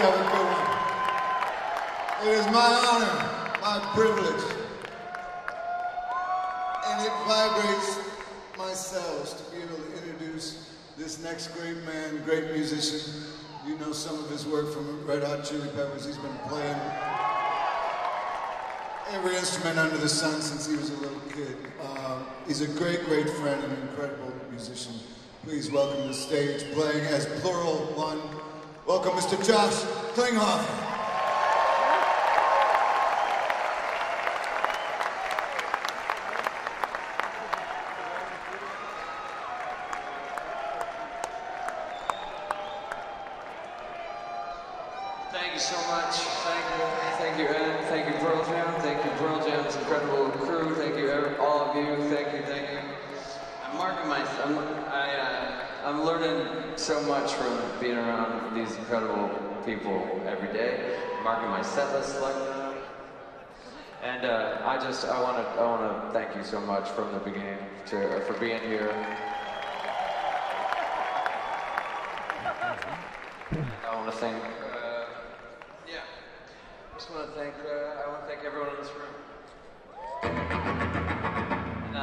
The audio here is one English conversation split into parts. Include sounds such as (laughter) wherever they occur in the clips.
have a good one. It is my honor, my privilege, and it vibrates my cells to be able to introduce this next great man, great musician. You know some of his work from Red Hot Chili Peppers. He's been playing every instrument under the sun since he was a little kid. Uh, he's a great, great friend and an incredible musician. Please welcome to the stage, playing as Plural One. Welcome, Mr. Josh Klinghoffer. Thank you so much. Thank you. Thank you, Ed. Thank you, Pearl Jam. Thank you, Pearl Jam's incredible crew. Thank you, all of you. Thank you, thank you. I'm marking my, I'm, I, uh, I'm learning so much from being around these incredible people every day. Marking my set list like. And uh, I just, I want to, I want to thank you so much from the beginning to, for being here. I want to thank, uh, yeah, I just want to thank, uh, I want to thank everyone in this room.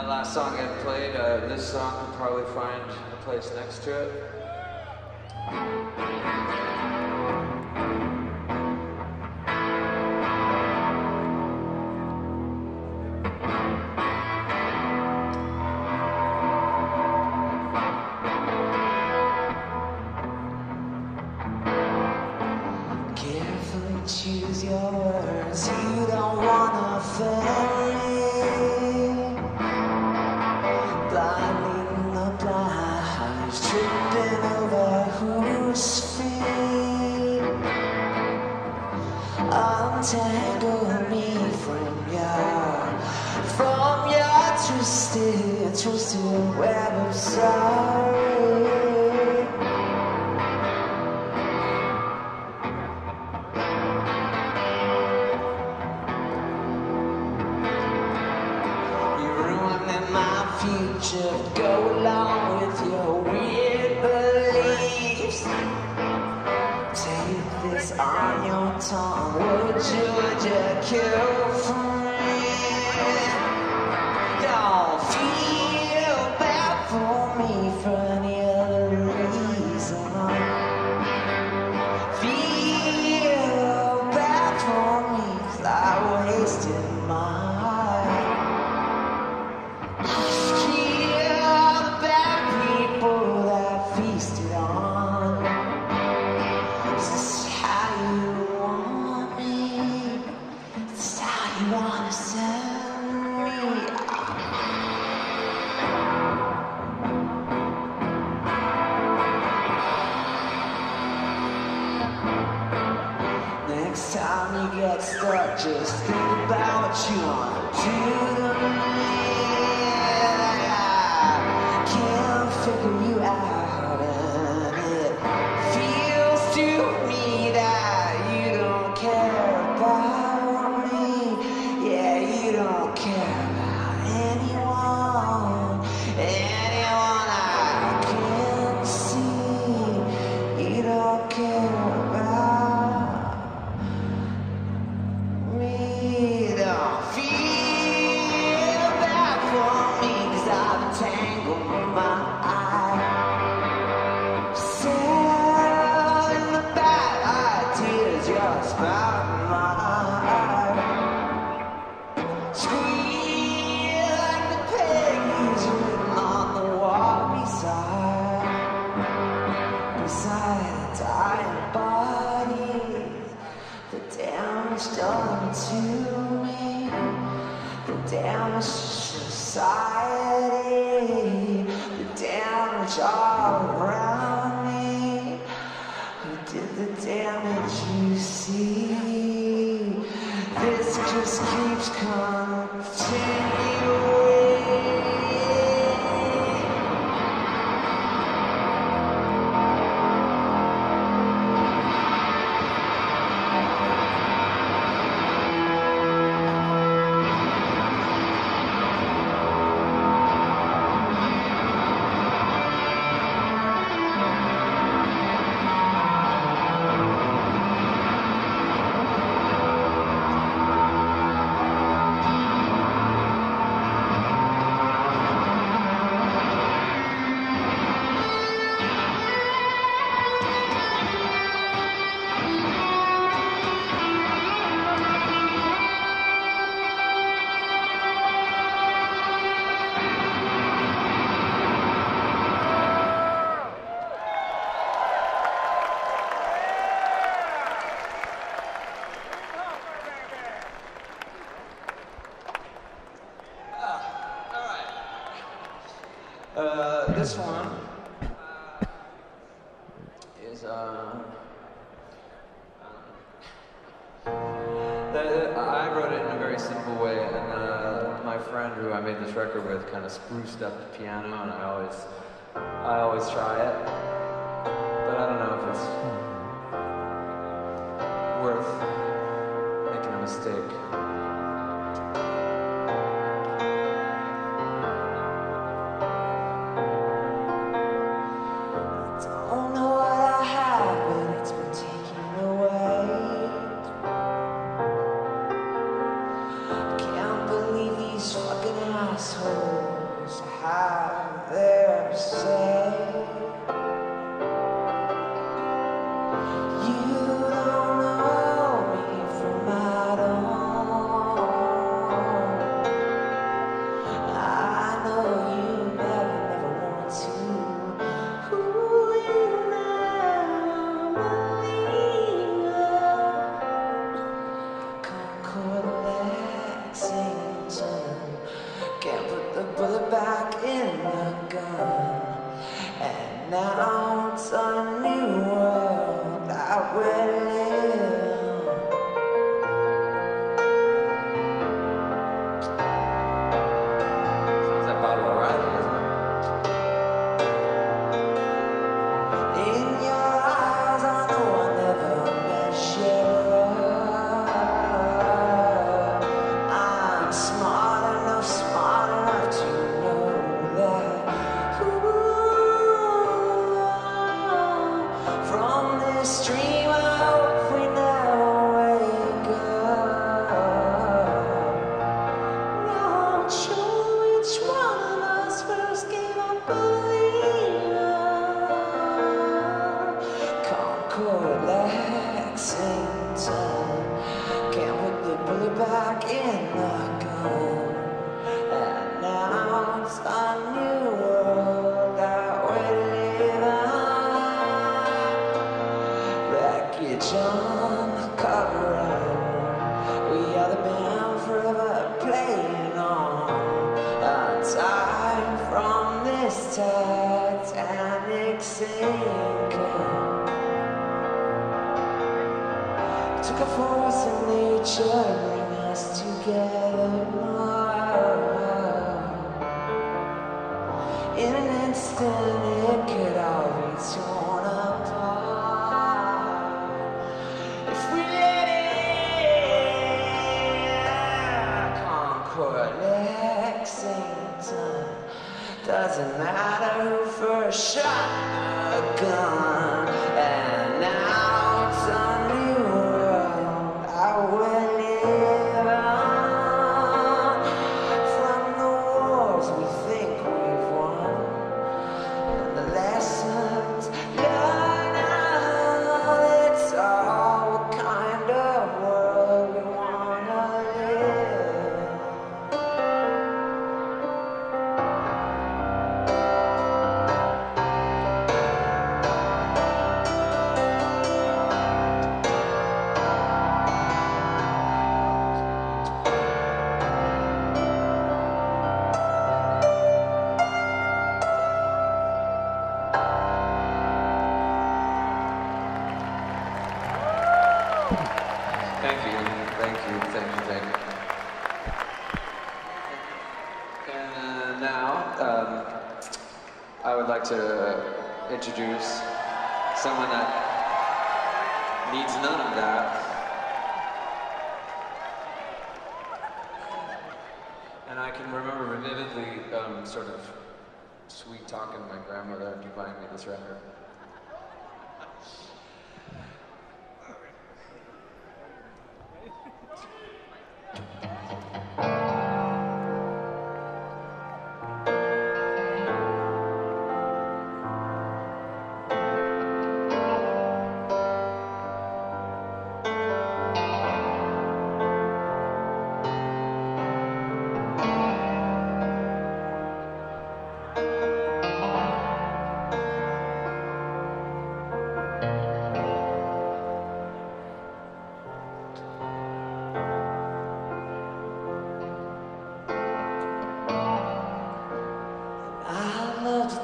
Last song I played, uh, this song will probably find a place next to it. Carefully choose your words. You don't wanna fail Untangle me from your, from your twisted, twisted web of sorry. You Uh, this one uh, is uh, uh I wrote it in a very simple way, and uh, my friend who I made this record with kind of spruced up the piano, and I always, I always try it, but I don't know if it's worth making a mistake. doesn't matter who first shot the gun. to introduce someone that needs none of that. And I can remember vividly um, sort of sweet talking my grandmother into buying me this record.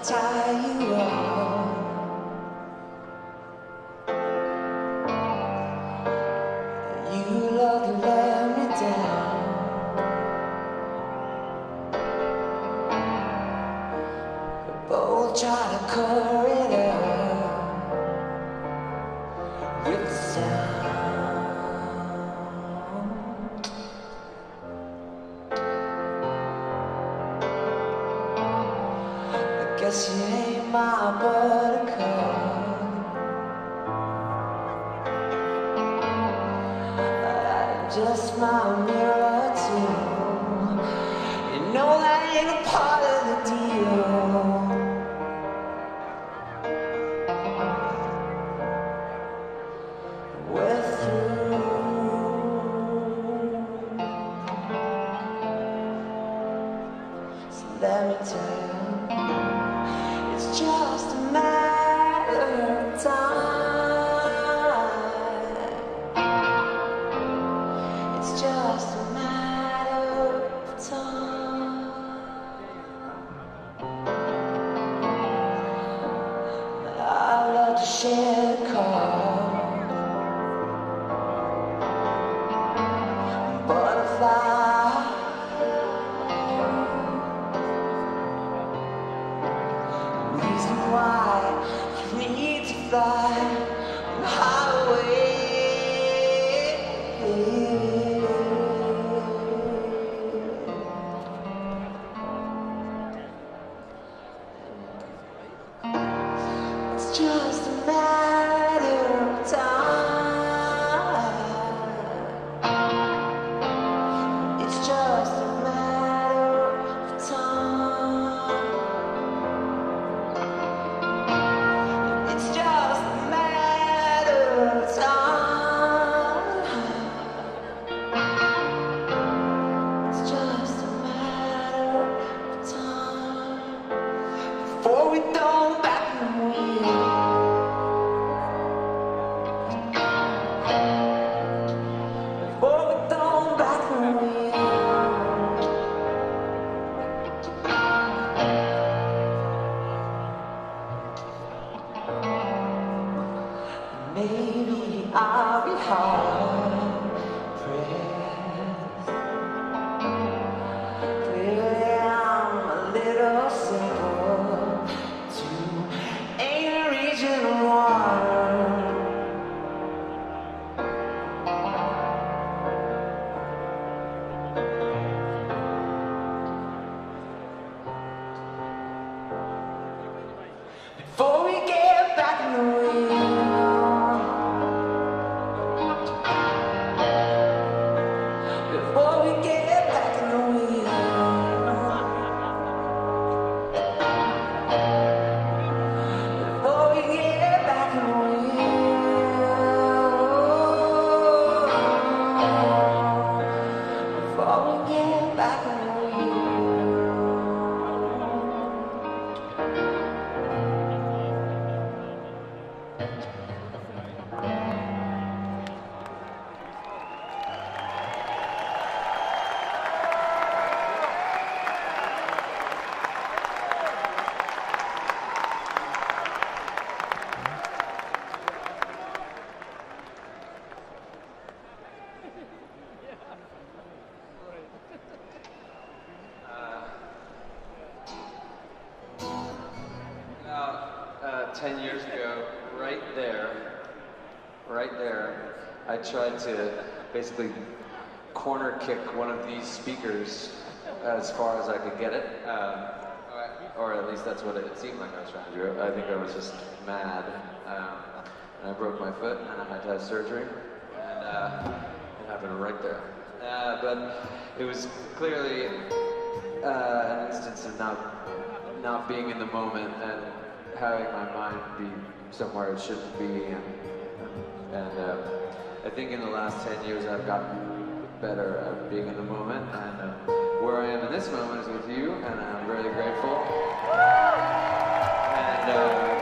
Tie ain't a part tried to basically corner kick one of these speakers as far as I could get it. Um, or at least that's what it seemed like I was trying to do. I think I was just mad. Um, and I broke my foot and I had to have surgery. And uh, it happened right there. Uh, but it was clearly uh, an instance of not not being in the moment and having my mind be somewhere it shouldn't be. And, and uh, I think in the last 10 years I've gotten better at being in the moment. And uh, where I am in this moment is with you, and I'm really grateful. And uh,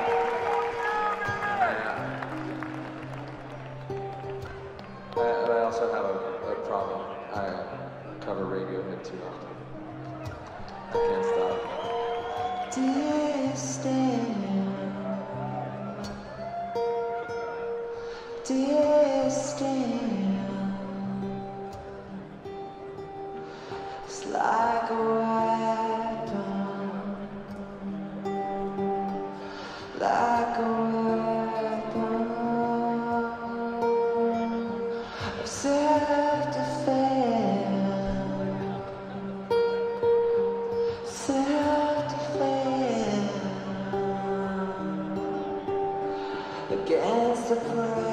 by the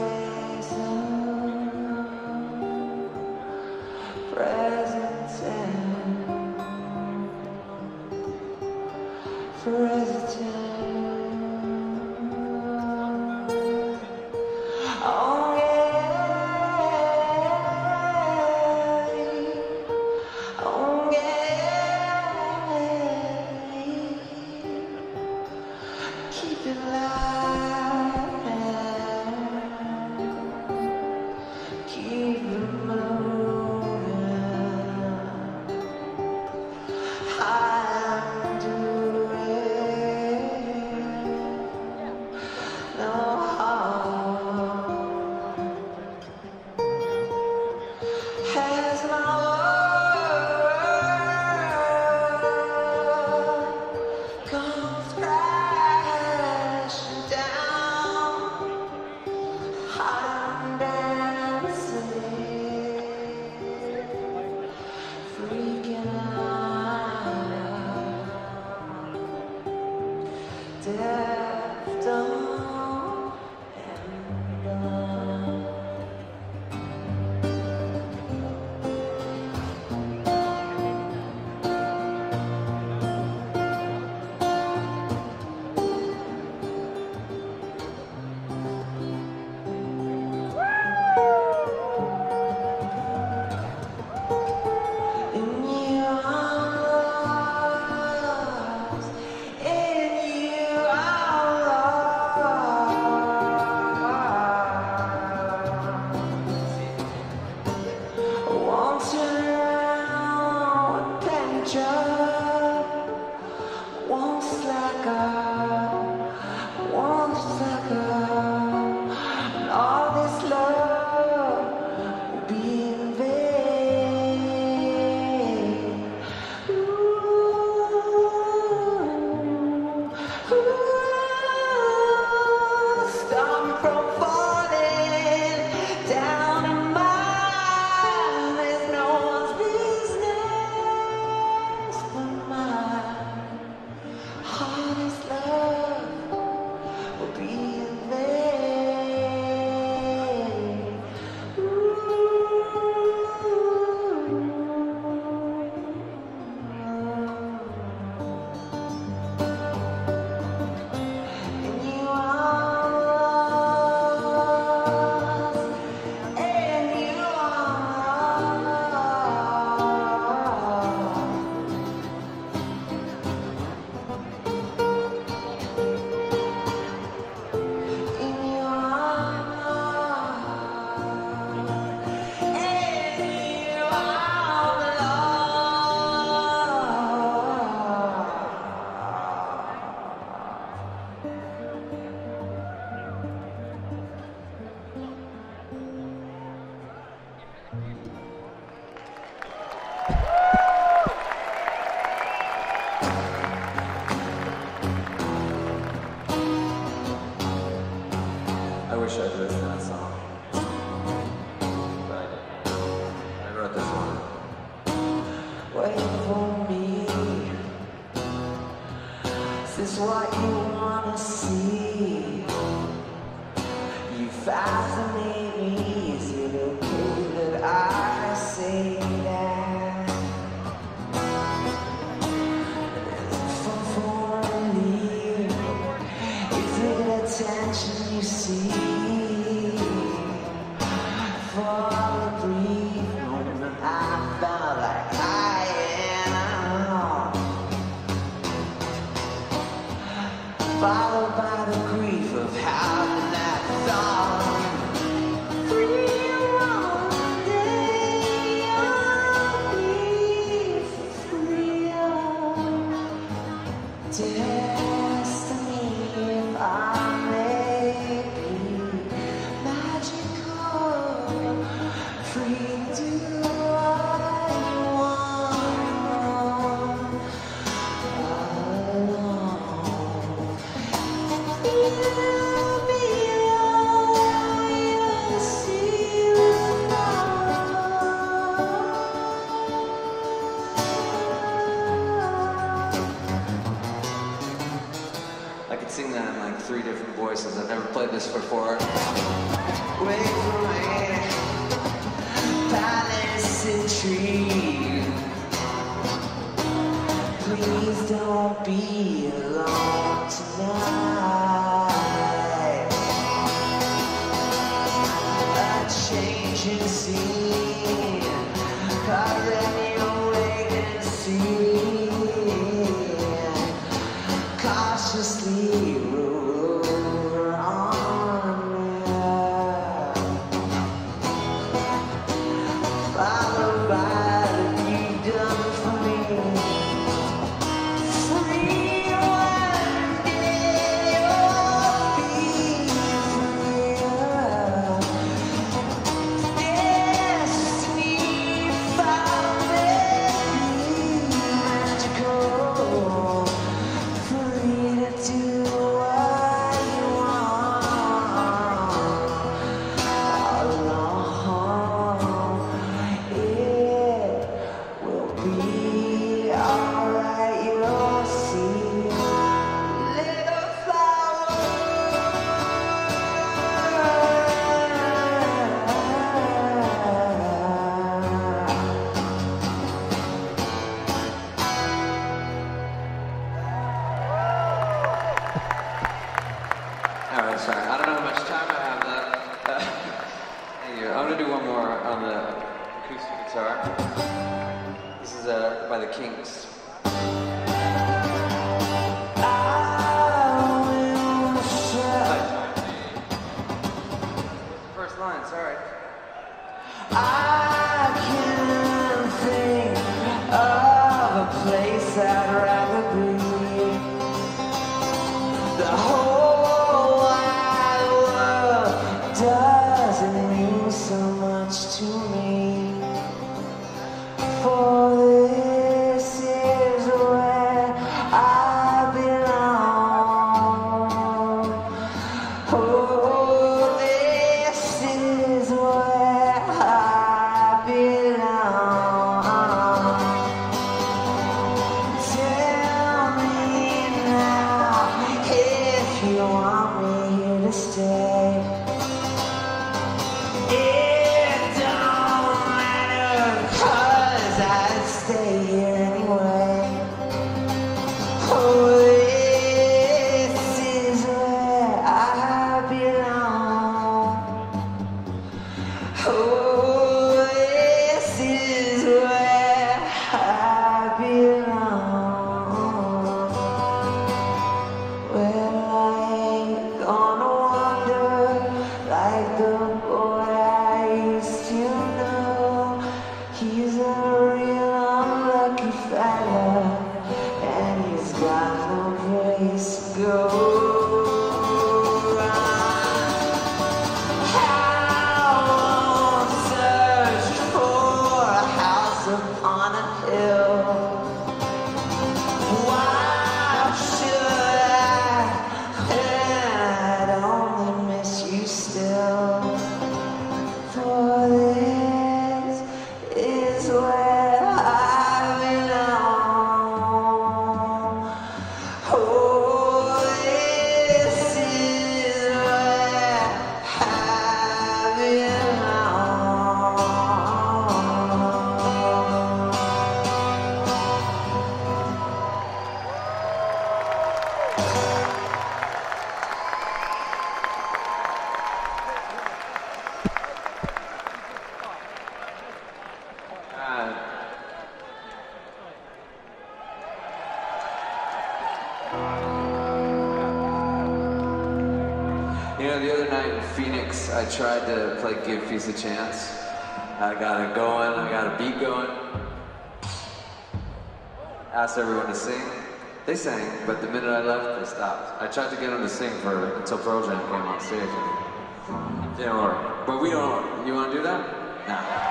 You want to do that? No.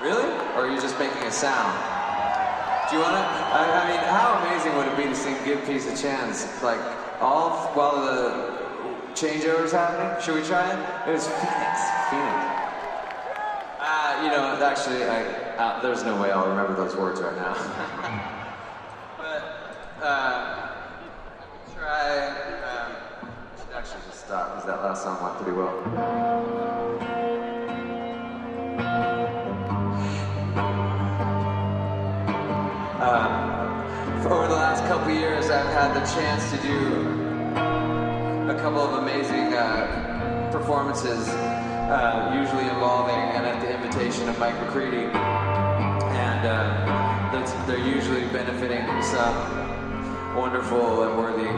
Really? Or are you just making a sound? Do you want to? I, I mean, how amazing would it be to sing Give Peace a Chance? Like, all while the changeover's happening? Should we try it? It was (laughs) Phoenix. Phoenix. Uh, you know, actually, I, uh, there's no way I'll remember those words right now. (laughs) but, uh, try, um, should actually just stop because that last song went pretty well. couple years, I've had the chance to do a couple of amazing uh, performances, uh, usually involving and at the invitation of Mike McCready, and uh, they're usually benefiting some wonderful and worthy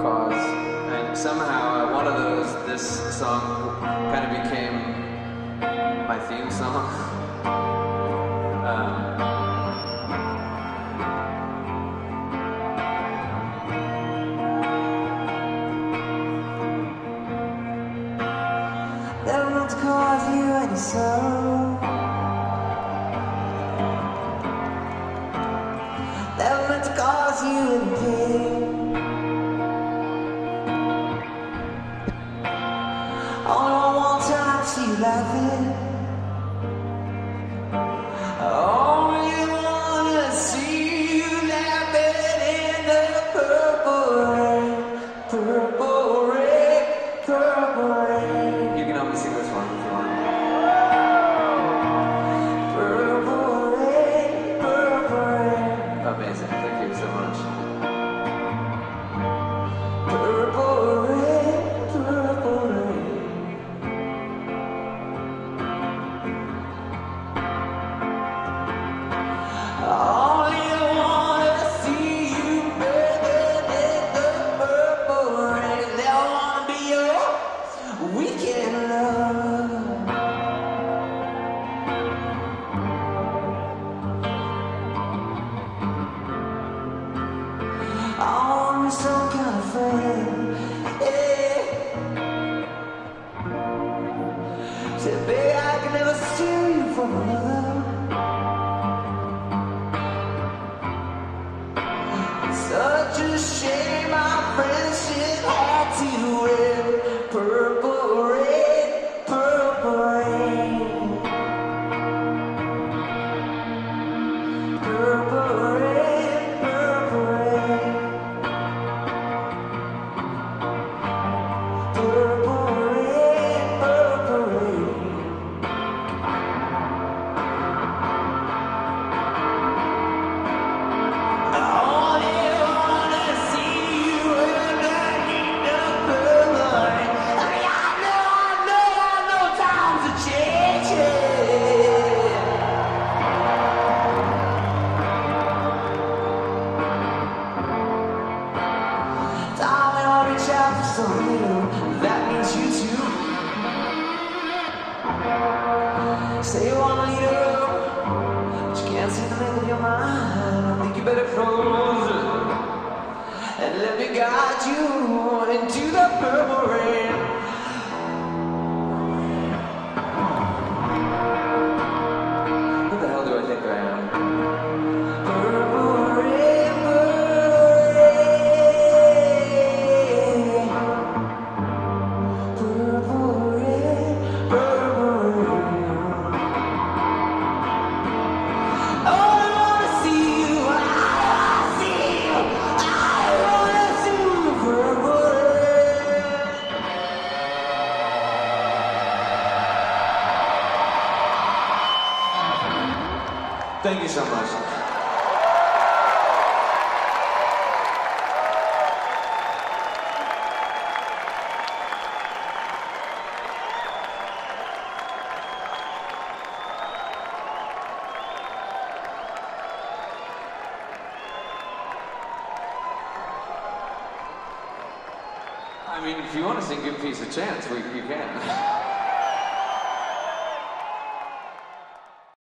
cause. And somehow, uh, one of those, this song kind of became my theme song. (laughs) um,